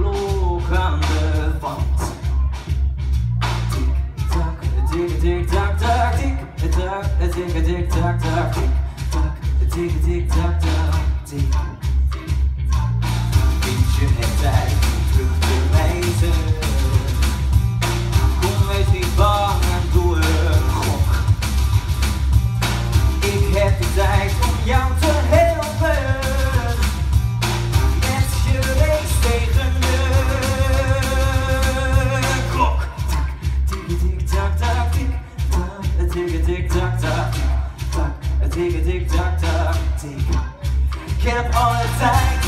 floor. tick tock tock, tock, a tick a tick tock tock, tick. Get up all the time.